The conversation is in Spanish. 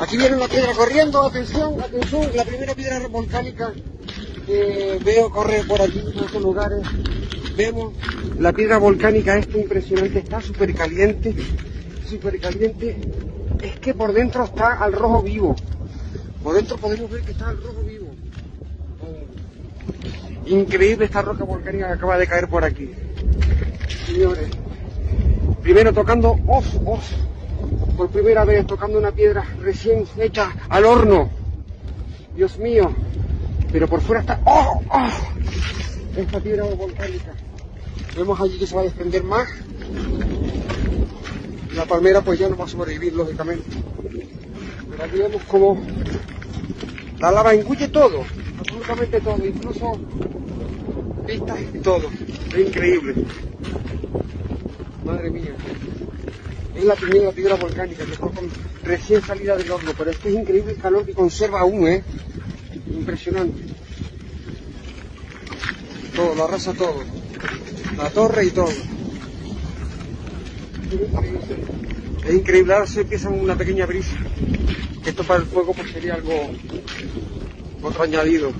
Aquí viene la piedra corriendo, atención, atención, la primera piedra volcánica que veo correr por aquí, en estos lugares. Vemos la piedra volcánica, esto impresionante, está súper caliente, súper caliente. Es que por dentro está al rojo vivo. Por dentro podemos ver que está al rojo vivo. Increíble esta roca volcánica que acaba de caer por aquí. Señores, primero tocando off, off, por primera vez tocando una piedra recién hecha al horno. Dios mío, pero por fuera está ¡oh! ¡oh! esta piedra volcánica. Vemos allí que se va a desprender más. La palmera pues ya no va a sobrevivir, lógicamente. Pero aquí vemos como la lava engulle todo, absolutamente todo, incluso pistas y todo. Es increíble. Madre mía. Es la primera piedra volcánica que está recién salida del horno, pero es que es increíble el calor que conserva aún, ¿eh? Impresionante. Todo, lo arrasa todo. La torre y todo. Es increíble, ahora se empieza una pequeña brisa. Esto para el fuego pues sería algo otro añadido.